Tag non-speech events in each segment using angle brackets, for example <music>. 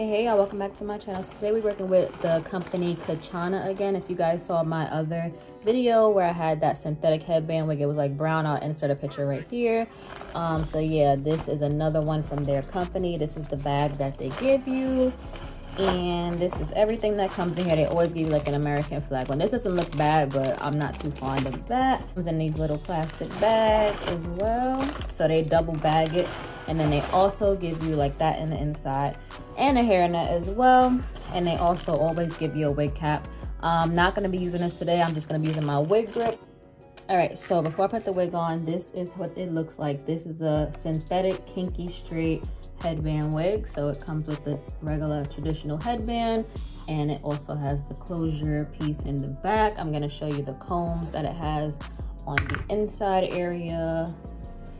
hey hey y'all. Welcome back to my channel. So today we're working with the company Kachanaa again. If you guys saw my other video where i had that synthetic headband wig it was like brown i'll insert a picture right here. Um so yeah this is another one from their company. This is the bag that they give you and this is everything that comes in here. They always give you like an american flag. One this doesn't look bad but i'm not too fond of that. Comes in these little plastic bags as well. So they double bag it. And then they also give you like that in the inside and a hairnet as well. And they also always give you a wig cap. I'm not going to be using this today. I'm just going to be using my wig grip. All right so before i put the wig on this is what it looks like. This is a synthetic kinky straight headband wig. So it comes with the regular traditional headband and it also has the closure piece in the back. I'm gonna show you the combs that it has on the inside area.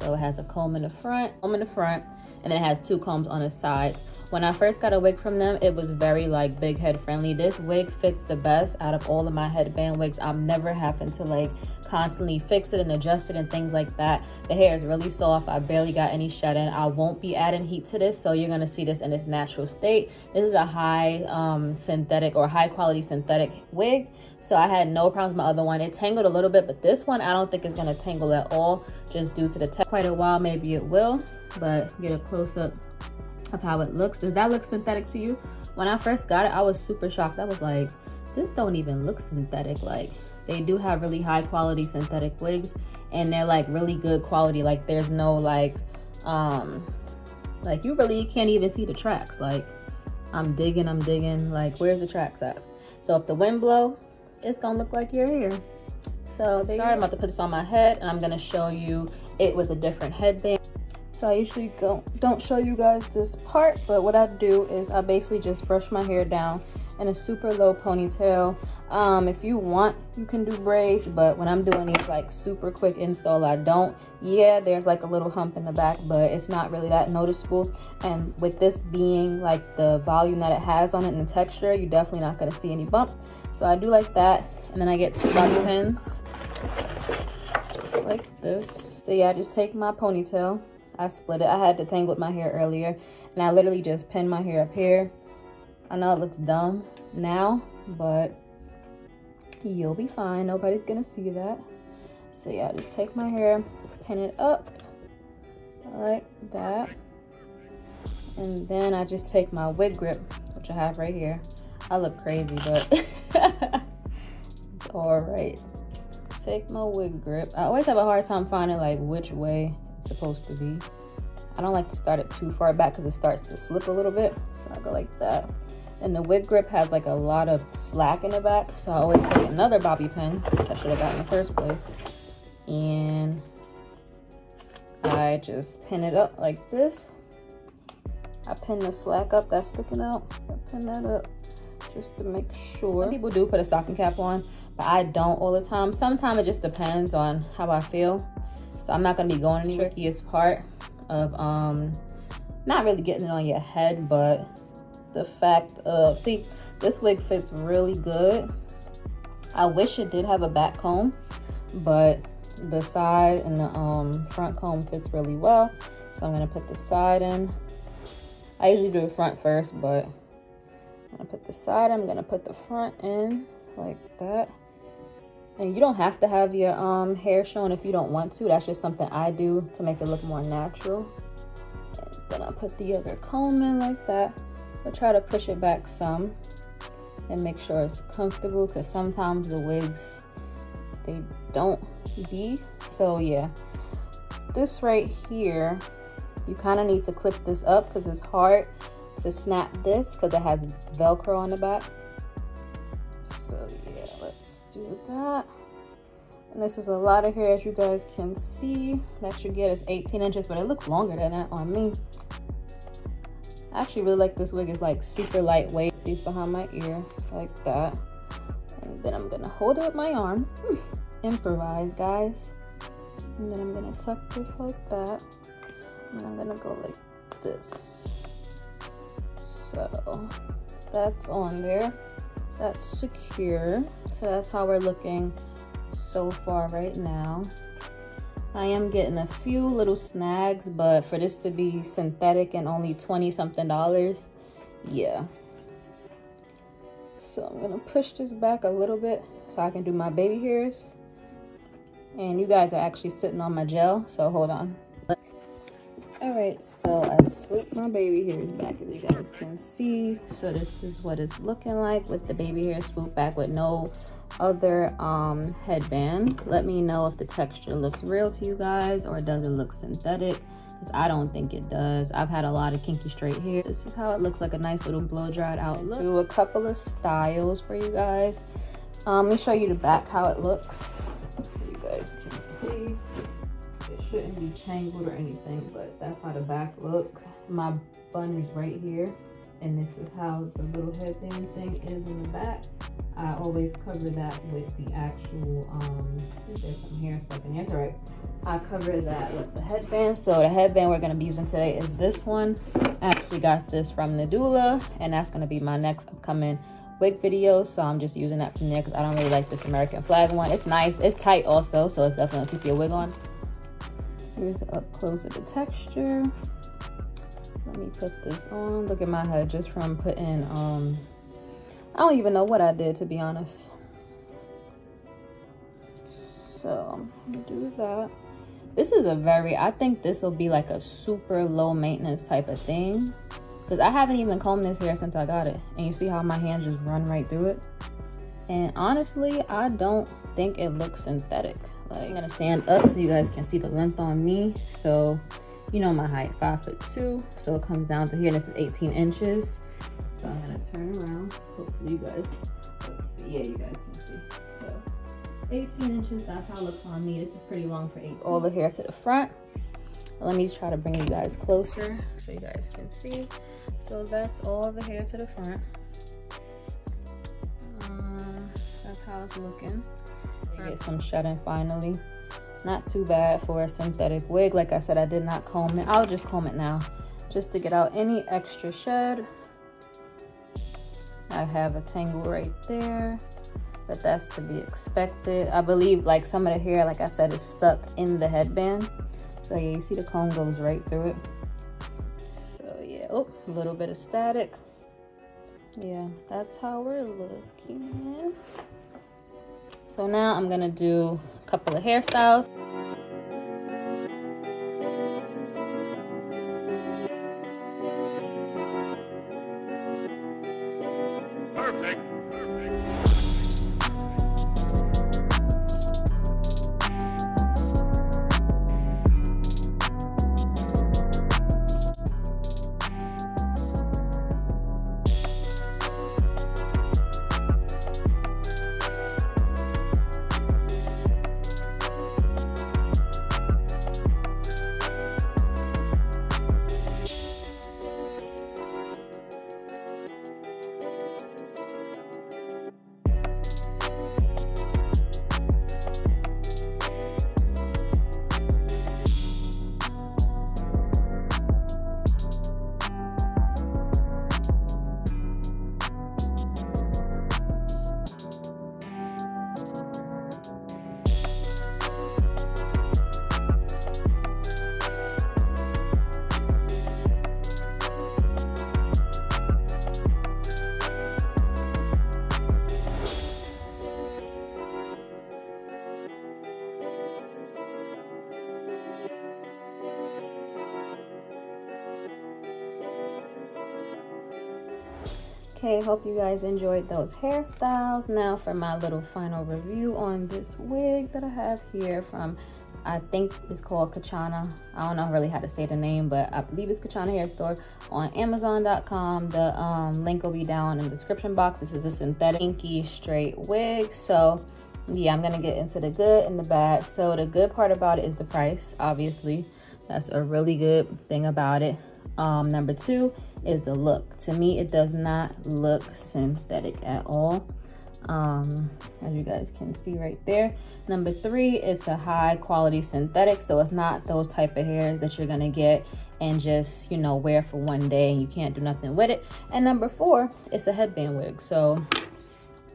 So it has a comb in the front, comb in the front, and then it has two combs on the sides. When I first got a wig from them, it was very like big head friendly. This wig fits the best out of all of my headband wigs. I've never happened to like constantly fix it and adjust it and things like that. The hair is really soft. I barely got any shedding. I won't be adding heat to this, so you're gonna see this in its natural state. This is a high um, synthetic or high quality synthetic wig. So I had no problems with my other one. It tangled a little bit, but this one I don't think is gonna tangle at all just due to the tech. Quite a while, maybe it will, but get a close up of how it looks. Does that look synthetic to you? When I first got it, I was super shocked. I was like, this don't even look synthetic. Like they do have really high quality synthetic wigs and they're like really good quality. Like there's no like, um, like you really can't even see the tracks. Like I'm digging, I'm digging. Like where's the tracks at? So if the wind blow, it's gonna look like your hair. So there I'm about to put this on my head and I'm gonna show you it with a different headband. So I usually don't, don't show you guys this part, but what I do is I basically just brush my hair down in a super low ponytail. Um, if you want, you can do braids, but when I'm doing these like super quick install, I don't. Yeah, there's like a little hump in the back, but it's not really that noticeable. And with this being like the volume that it has on it and the texture, you're definitely not gonna see any bump. So I do like that. And then I get two bobby pins, just like this. So yeah, I just take my ponytail I split it. I had to tangle my hair earlier and I literally just pinned my hair up here. I know it looks dumb now, but you'll be fine. Nobody's gonna see that. So yeah, just take my hair, pin it up like that. And then I just take my wig grip, which I have right here. I look crazy, but it's <laughs> all right. Take my wig grip. I always have a hard time finding like which way it's supposed to be. I don't like to start it too far back because it starts to slip a little bit. So I go like that. And the wig grip has like a lot of slack in the back. So I always take another bobby pin, which I should have got in the first place. And I just pin it up like this. I pin the slack up that's sticking out. I pin that up just to make sure. Some people do put a stocking cap on, but I don't all the time. Sometimes it just depends on how I feel. So I'm not gonna be going the trickiest part of um not really getting it on your head, but the fact of see this wig fits really good. I wish it did have a back comb, but the side and the um, front comb fits really well. So I'm gonna put the side in. I usually do the front first, but I'm gonna put the side, I'm gonna put the front in like that. And you don't have to have your um, hair shown if you don't want to. That's just something I do to make it look more natural. And then I'll put the other comb in like that. I'll try to push it back some and make sure it's comfortable because sometimes the wigs, they don't be. So yeah, this right here, you kind of need to clip this up because it's hard to snap this because it has Velcro on the back So yeah, let's do that. And this is a lot of hair, as you guys can see. That you get is 18 inches, but it looks longer than that on me. I actually really like this wig. It's like super lightweight. These behind my ear, like that. And then I'm gonna hold it with my arm. Hmm. Improvise, guys. And then I'm gonna tuck this like that. And I'm gonna go like this. So that's on there. That's secure. So that's how we're looking so far right now. I am getting a few little snags, but for this to be synthetic and only 20 something dollars, yeah. So i'm gonna push this back a little bit so i can do my baby hairs. And you guys are actually sitting on my gel so hold on. All right so i swooped my baby hairs back as you guys can see. So this is what it's looking like with the baby hair swoop back with no other um headband let me know if the texture looks real to you guys or does it look synthetic because i don't think it does i've had a lot of kinky straight hair this is how it looks like a nice little blow dried out look do a couple of styles for you guys um let me show you the back how it looks So you guys can see. It shouldn't be tangled or anything, but that's how the back look. My bun is right here, and this is how the little headband thing is in the back. I always cover that with the actual, um, there's some hair stuck in there, it's all right. I cover that with the headband. So the headband we're gonna be using today is this one. I actually got this from Nadula, and that's gonna be my next upcoming wig video so i'm just using that from there because i don't really like this american flag one it's nice it's tight also so it's definitely keep your wig on here's up close of the texture let me put this on look at my head just from putting um i don't even know what i did to be honest so do that this is a very i think this will be like a super low maintenance type of thing because I haven't even combed this hair since I got it. And you see how my hands just run right through it? And honestly, I don't think it looks synthetic. Like, I'm gonna stand up so you guys can see the length on me. So, you know my height, five foot two. So it comes down to here, and this is 18 inches. So I'm gonna turn around. Hopefully you guys, let's see. Yeah, you guys can see. So 18 inches, that's how it looks on me. This is pretty long for 18. All the hair to the front. Let me try to bring you guys closer so you guys can see. So that's all the hair to the front. Uh, that's how it's looking. Get some shedding finally. Not too bad for a synthetic wig. Like I said, I did not comb it. I'll just comb it now just to get out any extra shed. I have a tangle right there, but that's to be expected. I believe like some of the hair, like I said, is stuck in the headband. So yeah, you see the comb goes right through it. So yeah, oh, a little bit of static. Yeah, that's how we're looking. So now I'm gonna do a couple of hairstyles. perfect. Okay hope you guys enjoyed those hairstyles. Now for my little final review on this wig that i have here from i think it's called Kachanaa. I don't know really how to say the name but i believe it's Kachanaa hair store on amazon.com the um, link will be down in the description box. This is a synthetic kinky straight wig. So yeah i'm gonna get into the good and the bad. So the good part about it is the price obviously. That's a really good thing about it um, number two is the look. To me, it does not look synthetic at all. Um, as you guys can see right there. Number three, it's a high quality synthetic. So it's not those type of hairs that you're gonna get and just, you know, wear for one day and you can't do nothing with it. And number four, it's a headband wig. So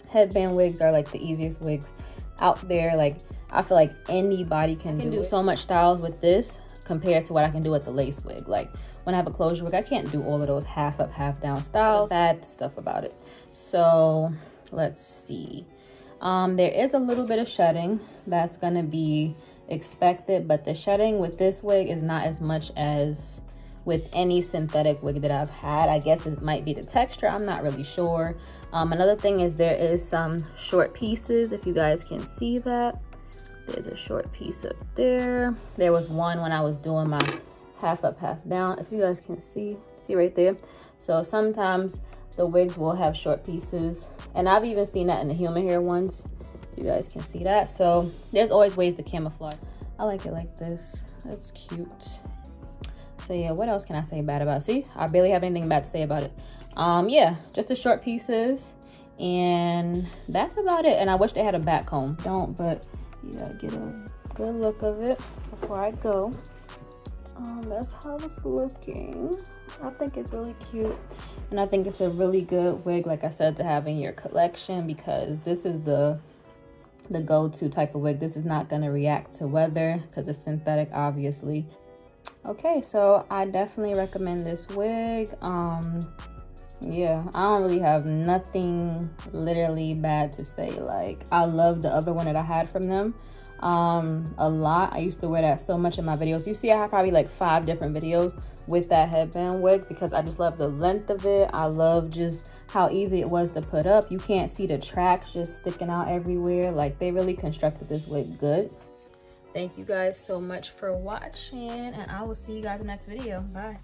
headband wigs are like the easiest wigs out there. Like I feel like anybody can, can do, do so much styles with this compared to what I can do with the lace wig. Like when I have a closure wig, I can't do all of those half up, half down styles. Bad stuff about it. So let's see. Um, there is a little bit of shedding that's gonna be expected, but the shedding with this wig is not as much as with any synthetic wig that I've had. I guess it might be the texture, I'm not really sure. Um, another thing is there is some short pieces, if you guys can see that. There's a short piece up there. There was one when I was doing my half up, half down. If you guys can see, see right there. So sometimes the wigs will have short pieces. And I've even seen that in the human hair ones. You guys can see that. So there's always ways to camouflage. I like it like this. That's cute. So yeah, what else can I say bad about it? See, I barely have anything bad to say about it. Um, yeah, just the short pieces. And that's about it. And I wish they had a back comb. Don't, but yeah, get a good look of it before I go. Um, that's how it's looking. I think it's really cute. And I think it's a really good wig, like I said, to have in your collection because this is the the go-to type of wig. This is not going to react to weather because it's synthetic, obviously. Okay, so I definitely recommend this wig. Um, yeah, I don't really have nothing literally bad to say. Like, I love the other one that I had from them um a lot. I used to wear that so much in my videos. You see i have probably like five different videos with that headband wig because i just love the length of it. I love just how easy it was to put up. You can't see the tracks just sticking out everywhere. Like they really constructed this wig good. Thank you guys so much for watching and i will see you guys in the next video. Bye